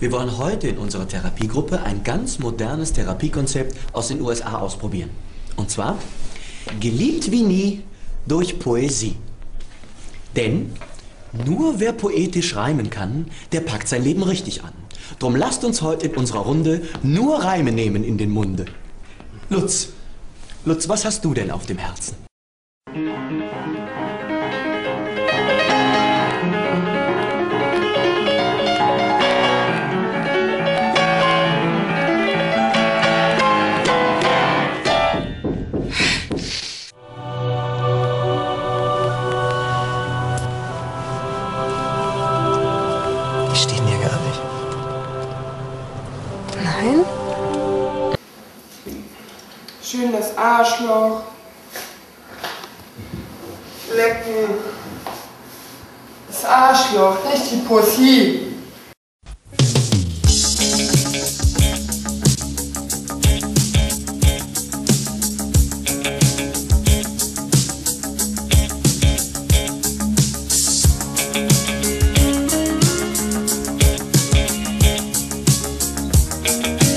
Wir wollen heute in unserer Therapiegruppe ein ganz modernes Therapiekonzept aus den USA ausprobieren. Und zwar geliebt wie nie durch Poesie. Denn nur wer poetisch reimen kann, der packt sein Leben richtig an. Drum lasst uns heute in unserer Runde nur Reime nehmen in den Munde. Lutz, Lutz, was hast du denn auf dem Herzen? Schön das Arschloch. Lecken. Das Arschloch, nicht die Pussy. thank